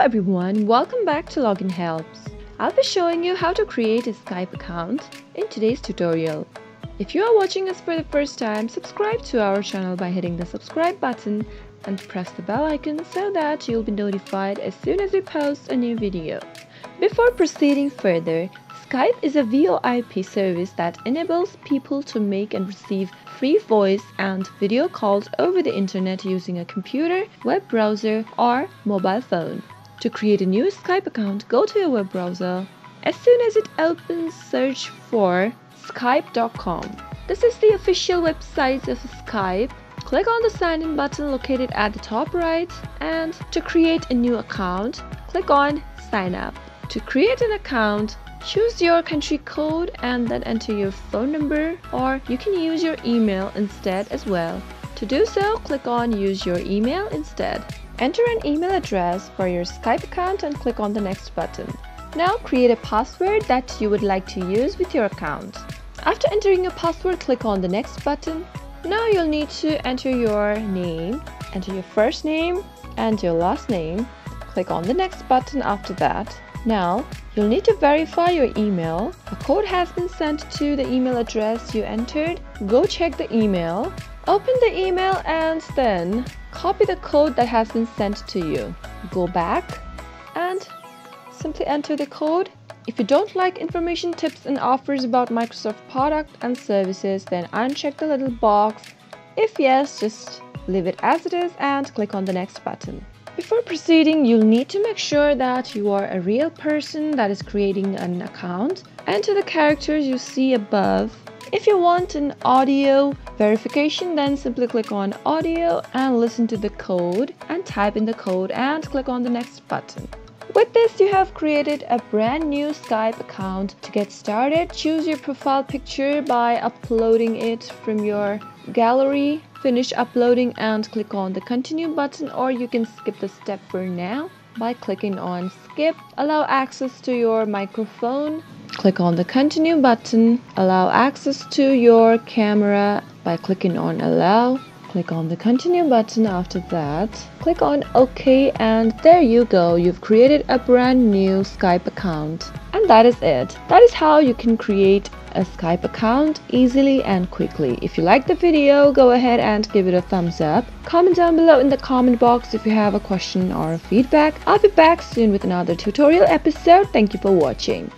everyone, welcome back to Login Helps. I'll be showing you how to create a Skype account in today's tutorial. If you are watching us for the first time, subscribe to our channel by hitting the subscribe button and press the bell icon so that you'll be notified as soon as we post a new video. Before proceeding further, Skype is a VoIP service that enables people to make and receive free voice and video calls over the internet using a computer, web browser, or mobile phone. To create a new Skype account, go to your web browser. As soon as it opens, search for skype.com. This is the official website of Skype. Click on the sign in button located at the top right and to create a new account, click on sign up. To create an account, Choose your country code and then enter your phone number or you can use your email instead as well. To do so, click on use your email instead. Enter an email address for your Skype account and click on the next button. Now create a password that you would like to use with your account. After entering your password, click on the next button. Now you'll need to enter your name, enter your first name and your last name. Click on the next button after that. Now, you'll need to verify your email. A code has been sent to the email address you entered. Go check the email. Open the email and then copy the code that has been sent to you. Go back and simply enter the code. If you don't like information tips and offers about Microsoft product and services, then uncheck the little box. If yes, just leave it as it is and click on the next button. Before proceeding, you'll need to make sure that you are a real person that is creating an account. Enter the characters you see above. If you want an audio verification, then simply click on audio and listen to the code and type in the code and click on the next button. With this, you have created a brand new Skype account. To get started, choose your profile picture by uploading it from your gallery finish uploading and click on the continue button or you can skip the step for now. By clicking on skip allow access to your microphone. Click on the continue button allow access to your camera. By clicking on allow click on the continue button after that click on ok and there you go you've created a brand new skype account and that is it that is how you can create a Skype account easily and quickly. If you like the video, go ahead and give it a thumbs up. Comment down below in the comment box if you have a question or a feedback. I'll be back soon with another tutorial episode. Thank you for watching.